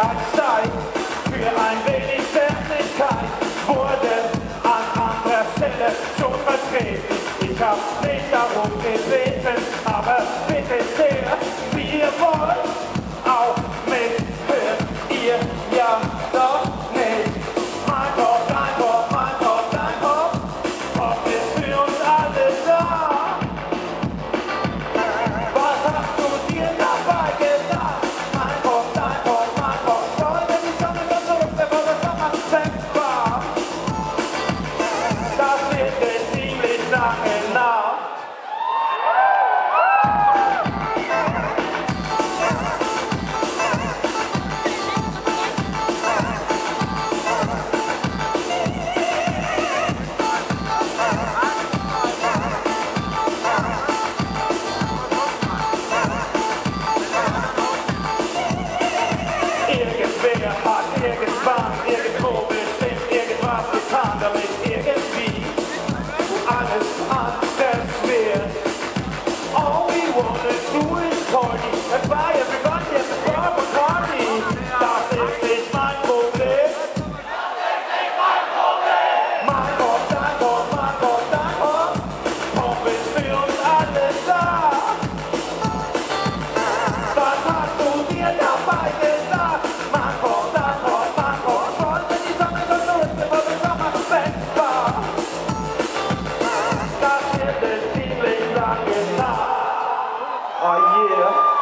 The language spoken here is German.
Für ein wenig Fertigkeit wurde an anderer Stelle schon vertreten. Ich hab nicht darum gebeten, Soccer. 해요.